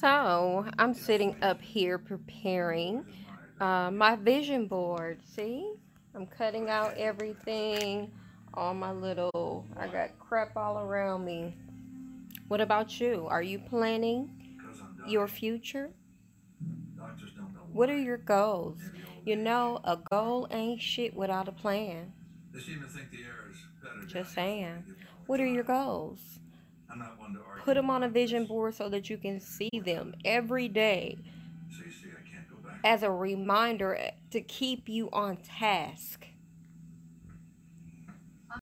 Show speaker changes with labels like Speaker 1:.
Speaker 1: So I'm sitting up here preparing uh, my vision board. See, I'm cutting out everything, all my little, I got crap all around me. What about you? Are you planning your future? What are your goals? You know, a goal ain't shit without a plan. Just saying. What are your goals? Put them on a vision board so that you can see them every day. As a reminder eh, to keep you on task.